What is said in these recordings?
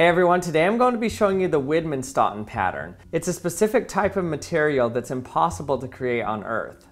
Hey everyone, today I'm going to be showing you the Widmanstätten pattern. It's a specific type of material that's impossible to create on Earth.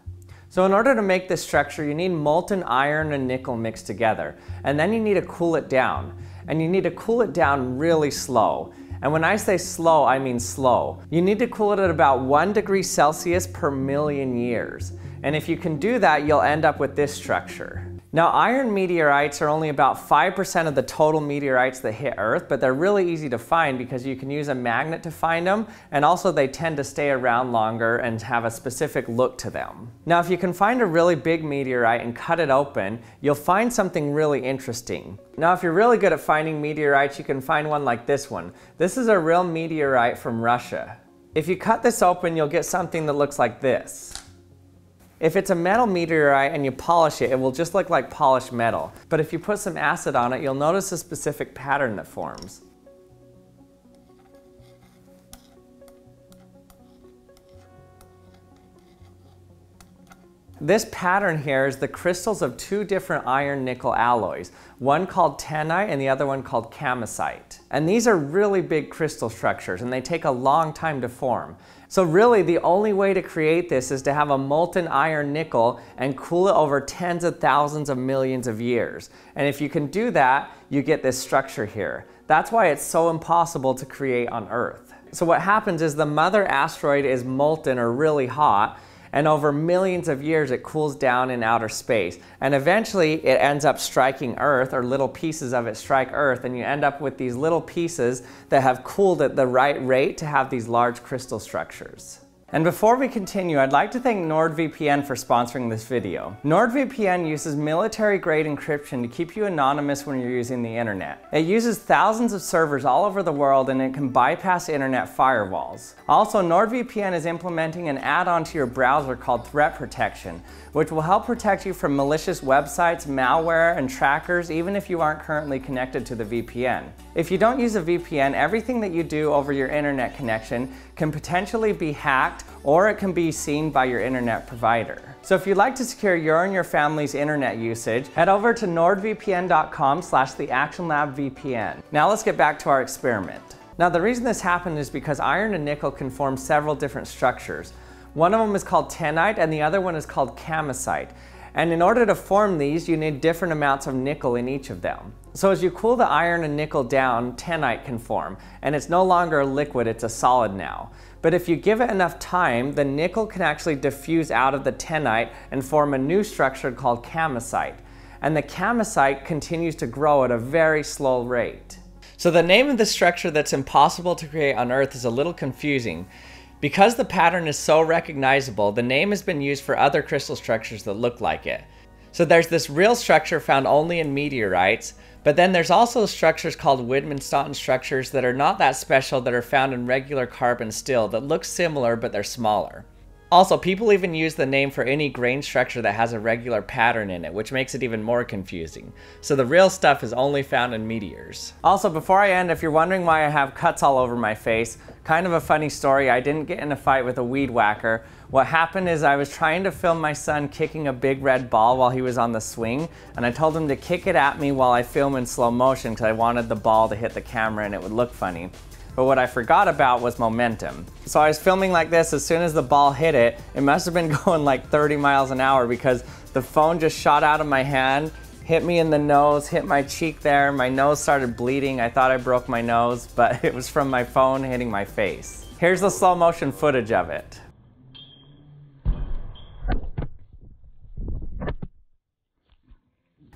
So in order to make this structure, you need molten iron and nickel mixed together, and then you need to cool it down. And you need to cool it down really slow. And when I say slow, I mean slow. You need to cool it at about one degree Celsius per million years. And if you can do that, you'll end up with this structure. Now, iron meteorites are only about 5% of the total meteorites that hit Earth, but they're really easy to find because you can use a magnet to find them, and also they tend to stay around longer and have a specific look to them. Now, if you can find a really big meteorite and cut it open, you'll find something really interesting. Now, if you're really good at finding meteorites, you can find one like this one. This is a real meteorite from Russia. If you cut this open, you'll get something that looks like this. If it's a metal meteorite and you polish it, it will just look like polished metal. But if you put some acid on it, you'll notice a specific pattern that forms. This pattern here is the crystals of two different iron nickel alloys, one called taenite and the other one called kamacite. And these are really big crystal structures and they take a long time to form. So really the only way to create this is to have a molten iron nickel and cool it over tens of thousands of millions of years. And if you can do that, you get this structure here. That's why it's so impossible to create on Earth. So what happens is the mother asteroid is molten or really hot and over millions of years it cools down in outer space. And eventually it ends up striking Earth, or little pieces of it strike Earth, and you end up with these little pieces that have cooled at the right rate to have these large crystal structures. And before we continue, I'd like to thank NordVPN for sponsoring this video. NordVPN uses military-grade encryption to keep you anonymous when you're using the internet. It uses thousands of servers all over the world and it can bypass internet firewalls. Also, NordVPN is implementing an add-on to your browser called Threat Protection, which will help protect you from malicious websites, malware, and trackers even if you aren't currently connected to the VPN. If you don't use a VPN, everything that you do over your internet connection can potentially be hacked or it can be seen by your internet provider. So if you'd like to secure your and your family's internet usage, head over to nordvpn.com slash the Action Lab VPN. Now let's get back to our experiment. Now the reason this happened is because iron and nickel can form several different structures. One of them is called taenite and the other one is called kamacite. And in order to form these, you need different amounts of nickel in each of them. So as you cool the iron and nickel down, taenite can form, and it's no longer a liquid, it's a solid now. But if you give it enough time, the nickel can actually diffuse out of the taenite and form a new structure called kamacite. And the kamacite continues to grow at a very slow rate. So the name of the structure that's impossible to create on Earth is a little confusing. Because the pattern is so recognizable, the name has been used for other crystal structures that look like it. So there's this real structure found only in meteorites, but then there's also structures called Widmanstätten structures that are not that special that are found in regular carbon steel that look similar but they're smaller. Also, people even use the name for any grain structure that has a regular pattern in it, which makes it even more confusing. So the real stuff is only found in meteors. Also, before I end, if you're wondering why I have cuts all over my face, kind of a funny story, I didn't get in a fight with a weed whacker. What happened is I was trying to film my son kicking a big red ball while he was on the swing, and I told him to kick it at me while I film in slow motion because I wanted the ball to hit the camera and it would look funny but what I forgot about was momentum. So I was filming like this, as soon as the ball hit it, it must have been going like 30 miles an hour because the phone just shot out of my hand, hit me in the nose, hit my cheek there, my nose started bleeding. I thought I broke my nose, but it was from my phone hitting my face. Here's the slow motion footage of it.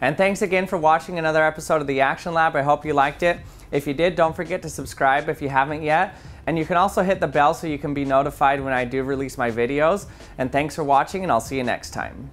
And thanks again for watching another episode of the Action Lab. I hope you liked it. If you did, don't forget to subscribe if you haven't yet. And you can also hit the bell so you can be notified when I do release my videos. And thanks for watching and I'll see you next time.